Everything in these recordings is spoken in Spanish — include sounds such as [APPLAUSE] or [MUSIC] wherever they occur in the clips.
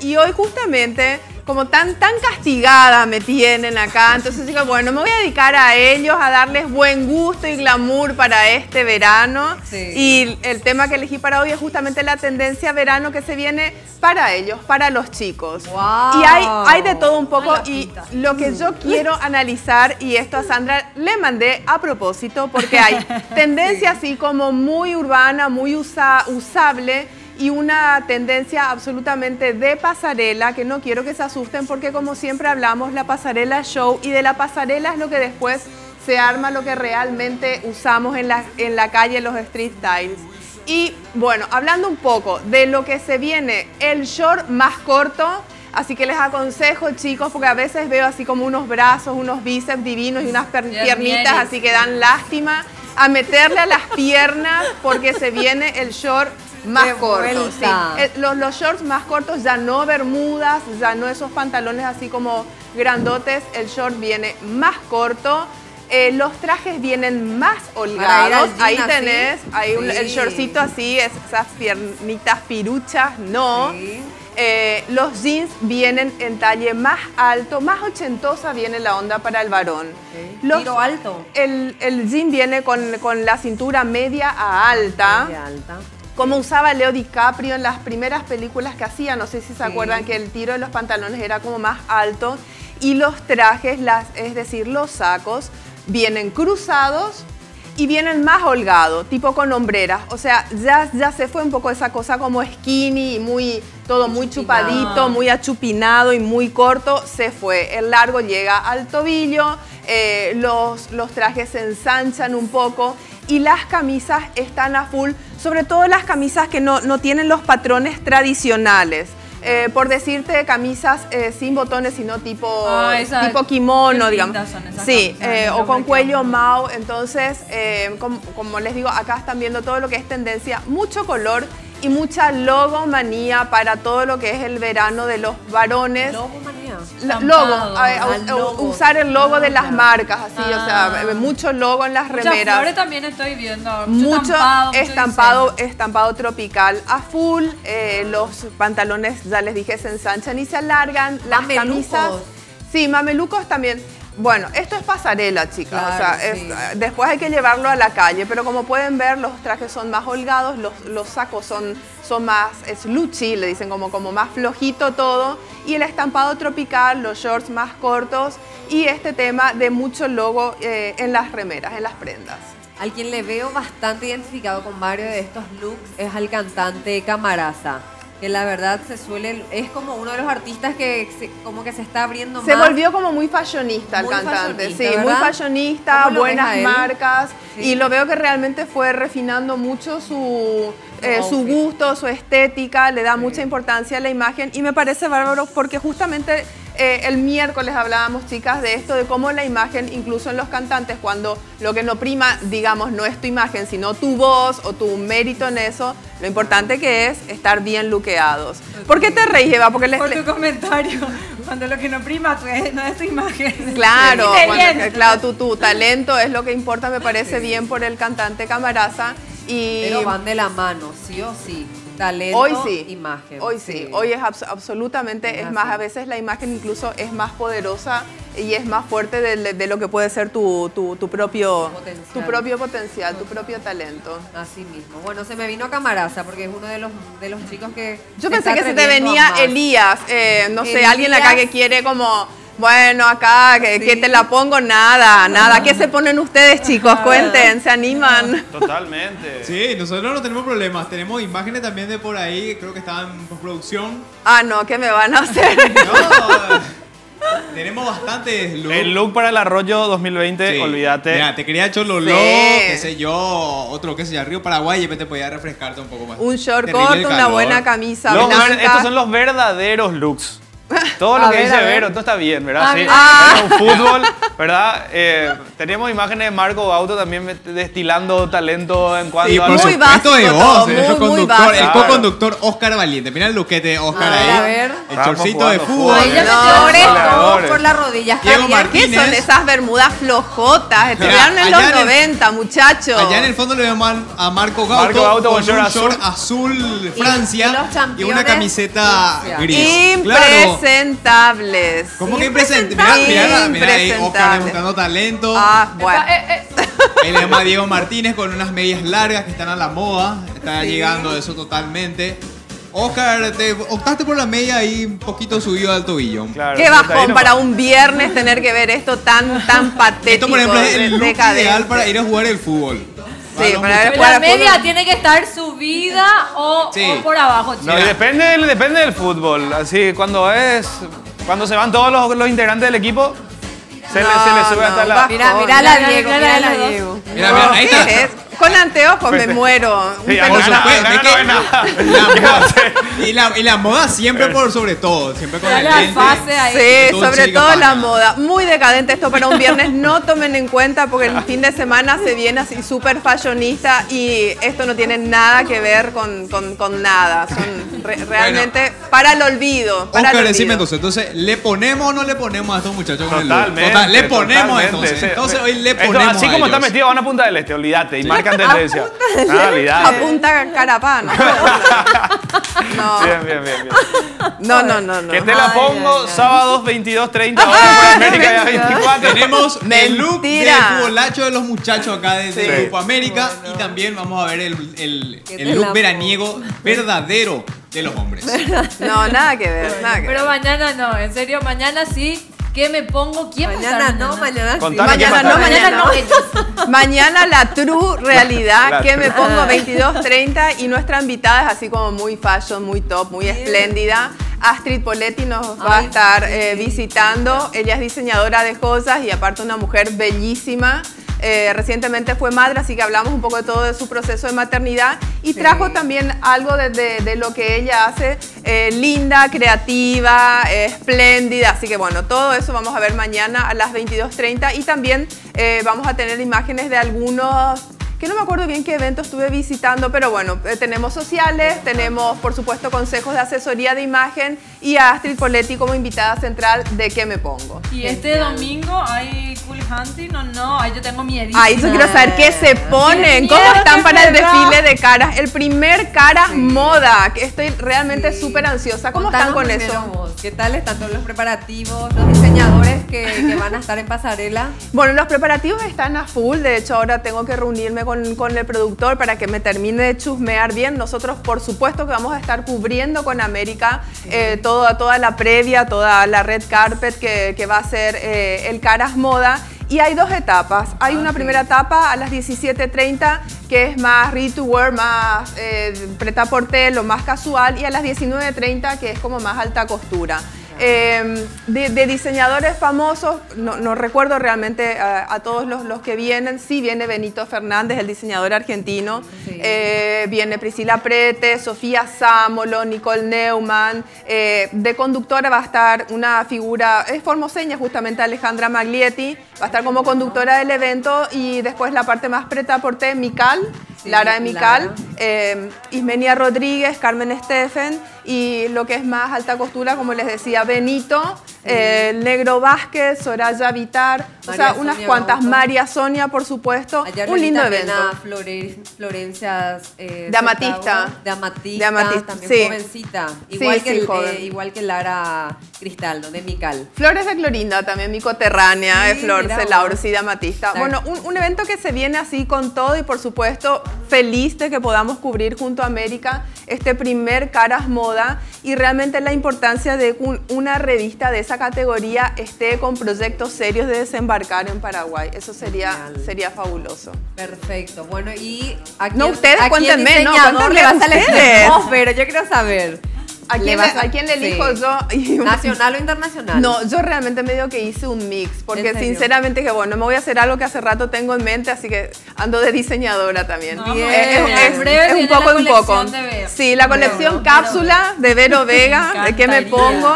Y hoy justamente, como tan, tan castigada me tienen acá, [LAUGHS] entonces digo, bueno, me voy a dedicar a ellos, a darles buen gusto y glamour para este verano. Y el tema que elegí para hoy es justamente la tendencia verano que se viene para ellos, para los chicos. Y hay, hay de todo un poco y lo que yo quiero analizar, y esto a Sandra le mandé a propósito, porque hay [LAUGHS] tendencia así como muy urbana, muy usable, y una tendencia absolutamente de pasarela, que no quiero que se asusten porque como siempre hablamos, la pasarela show y de la pasarela es lo que después se arma lo que realmente usamos en la, en la calle, los street styles. Y bueno, hablando un poco de lo que se viene, el short más corto, así que les aconsejo chicos, porque a veces veo así como unos brazos, unos bíceps divinos y unas piernitas así que dan lástima, a meterle a las piernas porque se viene el short más corto, sí. Eh, los, los, shorts más cortos, ya no bermudas, ya no esos pantalones así como grandotes, el short viene más corto. Eh, los trajes vienen más holgados. Ahí tenés, ahí el shortcito así, esas piernitas piruchas, no. Eh, los jeans vienen en talle más alto, más ochentosa viene la onda para el varón. Tiro alto. El, el jean viene con, con, la cintura media a alta. Media alta como usaba Leo DiCaprio en las primeras películas que hacía, no sé si se acuerdan que el tiro de los pantalones era como más alto y los trajes, las, es decir, los sacos, vienen cruzados y vienen más holgados, tipo con hombreras. O sea, ya, ya se fue un poco esa cosa como skinny muy, todo muy chupadito, muy achupinado y muy corto, se fue. El largo llega al tobillo, eh, los, los trajes se ensanchan un poco y las camisas están a full, sobre todo las camisas que no, tienen los patrones tradicionales. Eh, por decirte, camisas eh, sin botones, sino tipo, ah, tipo kimono, digamos. Sí, eh, o con cuello mao. Entonces, como, como, les digo, acá están viendo todo lo que es tendencia, mucho color y mucha logomanía para todo lo que es el verano de los varones. Logomanía. Logo, usar el logo de las marcas, así, o sea, ah. mucho logo en las remeras. Ahora también estoy viendo. Mucho, estampado, estampado, tropical a full. Eh, los pantalones, ya les dije, se ensanchan y se alargan. Las camisas. Sí, mamelucos también. Bueno, esto es pasarela, chicas. o sea, después hay que llevarlo a la calle, pero como pueden ver, los trajes son más holgados, los, sacos son, son más sluchy, le dicen como, como más flojito todo, y el estampado tropical, los shorts más cortos, y este tema de mucho logo eh, en las remeras, en las prendas. Al quien le veo bastante identificado con varios de estos looks es al cantante Camaraza que la verdad se suele, es como uno de los artistas que como que se está abriendo se más. Se volvió como muy fashionista el cantante, sí, muy fashionista, buenas marcas y lo veo que realmente fue refinando mucho su, eh, su gusto, su estética, le da mucha importancia a la imagen y me parece bárbaro porque justamente eh, el miércoles hablábamos, chicas, de esto, de cómo la imagen, incluso en los cantantes, cuando lo que no prima, digamos, no es tu imagen, sino tu voz o tu mérito en eso, lo importante que es estar bien luqueados. ¿Por qué te reís, Eva? Porque les, Por tu comentario, [LAUGHS] cuando lo que no prima no es tu imagen. [LAUGHS] Claro, claro tu, tu talento es lo que importa, me parece bien por el cantante Camaraza. Y... Pero van de la mano, sí o sí. Talento, hoy sí, imagen. Hoy sí, hoy es absolutamente, es, más, a veces la imagen incluso es más poderosa y es más fuerte de, lo que puede ser tu, propio, potencial. tu propio potencial, tu propio talento. Así mismo. Bueno, se me vino Camaraza porque es uno de los, de los chicos que... Yo pensé que se te venía Elías, eh, no sé, alguien acá que quiere como bueno, acá, que, te la pongo, nada, nada. ¿Qué se ponen ustedes, chicos? Cuenten, ¿se animan? [LAUGHS] Totalmente. Sí, nosotros no tenemos problemas. Tenemos imágenes también de por ahí, creo que estaban en producción. Ah, no, ¿qué me van a hacer? [LAUGHS] No, [LAUGHS] tenemos bastantes looks. El look para el arroyo 2020, olvídate. Mira, te quería cholo sí. qué sé yo, otro, qué sé yo, Río Paraguay y te podía refrescarte un poco más. Un short corto, una buena camisa Estos son los verdaderos looks. [LAUGHS] Todo lo que dice Vero, todo está bien, ¿verdad? Sí. Ah. fútbol, ¿verdad? Eh, tenemos imágenes de Marco Auto también destilando talento en cuanto a... Muy básico de vos, el co-conductor, el co-conductor Oscar Valiente. Mira el luquete de Oscar ahí. A ver. El chorcito de fútbol. Ahí ya por las rodillas. ¿Qué son esas bermudas flojotas? Estuvieron en los 90, muchachos. Allá en el fondo le vemos a Marco Gauto, Marco Gauto con un short azul, Francia y, una camiseta gris. Y impresentables. ¿Cómo que impresentables? Mira, mira, ahí Oscar demostrando talento. Ah, bueno. Eh, eh. El llama Diego Martínez con unas medias largas que están a la moda. Está llegando eso totalmente. Oscar, te optaste por la media y un poquito subido al tobillo. Qué bajón para un viernes tener que ver esto tan, tan patético. [LAUGHS] Esto, por ejemplo, es el look ideal para ir a jugar el fútbol. Sí, para ver La media tiene que estar subida o, por abajo. No, depende, depende del fútbol. Así, cuando es. Cuando se van todos los, integrantes del equipo, se, le, sube hasta la. Mira, mira la Diego, mira la Diego. Mira, mira, ahí está. Con anteojos me muero. y, la, y la moda siempre por sobre todo, siempre con el lente. Sí, sobre todo la moda. Muy decadente esto para un viernes, no tomen en cuenta porque el fin de semana se viene así súper fashionista y esto no tiene nada que ver con, con, nada. Son realmente para el olvido. Para Oscar, decime entonces, entonces, ¿le ponemos o no le ponemos a estos muchachos con el Total, le ponemos entonces. Entonces hoy le ponemos Así como está metido van a Punta del Este, olvídate. Y [LAUGHS] tendencia. Ah, Apunta carapán. [LAUGHS] No. Bien, bien, bien, bien. No, no, no, no. Que te la pongo sábados 22, 30 horas por América 24. Tenemos el look de futbolacho de los muchachos acá desde sí. Grupo América y también vamos a ver el, el, el look veraniego verdadero de los hombres. [LAUGHS] No, nada que ver, nada que Pero mañana no, en serio, mañana sí ¿Qué me pongo? ¿Quién mañana no, mañana sí. Mañana no, mañana no. Mañana la true [LAUGHS] realidad. ¿Qué me pongo? 22.30 y nuestra invitada es así como muy fashion, muy top, muy espléndida. Astrid Poletti nos va a estar eh, visitando. Ella es diseñadora de cosas y aparte una mujer bellísima. Eh, recientemente fue madre, así que hablamos un poco de todo de su proceso de maternidad. Y trajo también algo de, de, lo que ella hace, eh, linda, creativa, espléndida, así que bueno, todo eso vamos a ver mañana a las 22.30 y también eh, vamos a tener imágenes de algunos que no me acuerdo bien qué evento estuve visitando, pero bueno, eh, tenemos sociales, tenemos por supuesto consejos de asesoría de imagen y a Astrid Poletti como invitada central de qué me pongo. ¿Y este domingo hay Hunting o no? Ahí yo tengo miedo. Ahí yo quiero saber qué se ponen, cómo están para el desfile de caras, el primer caras moda, que estoy realmente súper ansiosa. ¿Cómo están con eso? ¿Qué tal están todos los preparativos, los diseñadores que, que van a estar en pasarela? [LAUGHS] Bueno, los preparativos están a full, de hecho ahora tengo que reunirme con, el productor para que me termine de chusmear bien. Nosotros, por supuesto, que vamos a estar cubriendo con América eh, toda, toda la previa, toda la red carpet que, va a ser eh, el Caras Moda. Y hay dos etapas. Hay una primera etapa a las 17.30 que es más ready to wear, más eh, preta por lo más casual. Y a las 19.30 que es como más alta costura. Em, de, diseñadores famosos, no, recuerdo realmente a, todos los, que vienen, sí viene Benito Fernández, el diseñador argentino, eh, viene Priscila Prete, Sofía Sámolo, Nicole Neumann, eh, de conductora va a estar una figura, es formoseña justamente Alejandra Maglietti, va a estar como conductora del evento y después la parte más preta por té, Lara de Mical, eh, Ismenia Rodríguez, Carmen Steffen y lo que es más alta costura, como les decía, Benito, eh, el Negro Vázquez, Soraya Vitar, o sea, unas cuantas, María Sonia, por supuesto, un lindo evento. Florencia eh, de Amatista. De Amatista, también jovencita, igual, que, igual que Lara Cristaldo, de Mical. Flores de Clorinda, también mi coterránea, de Flor Laura, sí, de Amatista. Bueno, un, un evento que se viene así con todo y por supuesto feliz de que podamos cubrir junto a América este primer Caras Moda y realmente la importancia de que una revista de esa categoría esté con proyectos serios de desembarcar en Paraguay. Eso sería, sería fabuloso. Perfecto. Bueno, y aquí, no, ustedes cuéntenme, no, cuéntenme ustedes. [LAUGHS] pero yo quiero saber. ¿A quién, le, elijo yo? ¿Nacional o internacional? No, yo realmente medio que hice un mix, porque sinceramente que bueno, me voy a hacer algo que hace rato tengo en mente, así que ando de diseñadora también. Bien. Es, un poco un poco. Sí, la colección cápsula de Vero [LAUGHS] Vega, de qué me pongo.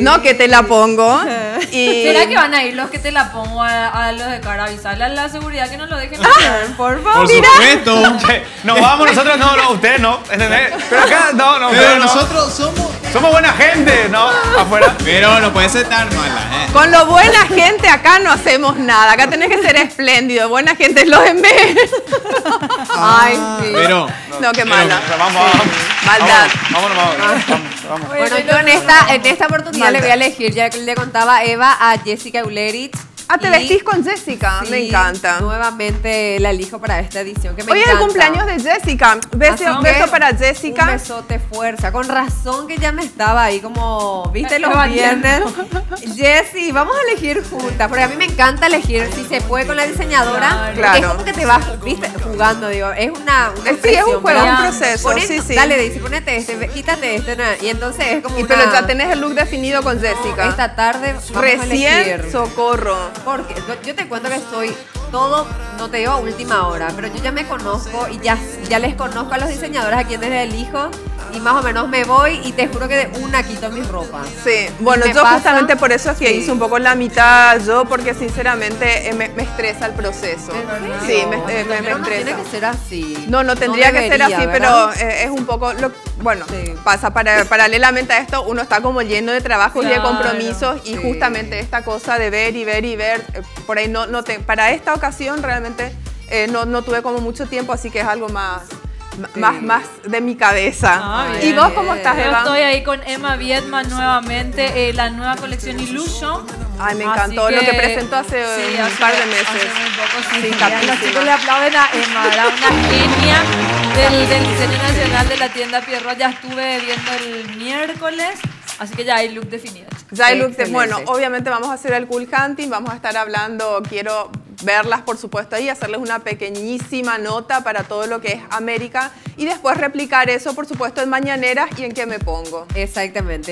No, que te la pongo. [LAUGHS] y... ¿Será que van a ir los que te la pongo a, los de cara a la seguridad que no lo dejen ah, Por favor, por supuesto. no vamos nosotros, no, no, ustedes no. Pero acá, no, no. Pero nosotros somos. Somos buena gente, ¿no? Afuera. Pero no puede ser tan mala, ¿eh? Con lo buena gente acá no hacemos nada. Acá tenés que ser espléndido. Buena gente es lo de menos. Ay, sí. Pero. No, qué mala. vamos. Maldad. Vámonos, vámonos, vamos, vamos. Bueno, yo en esta, en esta oportunidad le voy a elegir, ya que le contaba Eva, a Jessica Eulerich. Ah, te Y- vestís con Jessica, me encanta. Nuevamente la elijo para esta edición que me Hoy es el encanta. cumpleaños de Jessica. Beso, beso para Jessica. Un besote fuerza. Con razón que ya me estaba ahí como, viste, los viernes. Jessy, vamos a elegir juntas. Porque a mí me encanta elegir si se puede con la diseñadora. Claro. porque. Es como que te vas, viste, jugando, digo. Es una, una Sí, es un juego, un proceso. Poné- sí, sí. Dale, Daisy, ponete este, quítate este. Y entonces es como Y una- pero ya tenés el look definido con Jessica. Esta tarde vamos Recién, socorro. Porque yo, te cuento que soy todo, no te digo a última hora, pero yo ya me conozco y ya, ya les conozco a los diseñadores a quienes elijo y más o menos me voy y te juro que de una quito mis ropas. Sí, bueno, yo pasa- justamente por eso es que Sí. hice un poco la mitad yo, porque sinceramente eh, me, me estresa el proceso. ¿En Sí, me, eh, me- me Pero no tiene estresa. que ser así. No, no tendría que ser así, ¿verdad? pero eh, es un poco, lo, bueno, Sí. pasa para, paralelamente a esto, uno está como lleno de trabajos y de compromisos y justamente esta cosa de ver y ver y ver, eh, por ahí no, no te, para esta ocasión realmente no, no tuve como mucho tiempo, así que es algo más, Sí. más, más de mi cabeza. Ah, ¿Y bien, vos cómo estás, Yo Eva? estoy ahí con Emma Viedma nuevamente, eh, la nueva colección Illusion. Ay, me encantó lo que presentó hace sí, un hace- par de meses. hace muy poco, sí. Sí. Los chicos le aplauden a Emma, era una genia del, del diseño nacional de la tienda Pierrot. Ya estuve viendo el miércoles, así que ya hay look definido. Ya hay look de- bueno, obviamente vamos a hacer el cool hunting, vamos a estar hablando, quiero verlas por supuesto ahí, hacerles una pequeñísima nota para todo lo que es América y después replicar eso por supuesto en Mañaneras y en qué me pongo. Exactamente.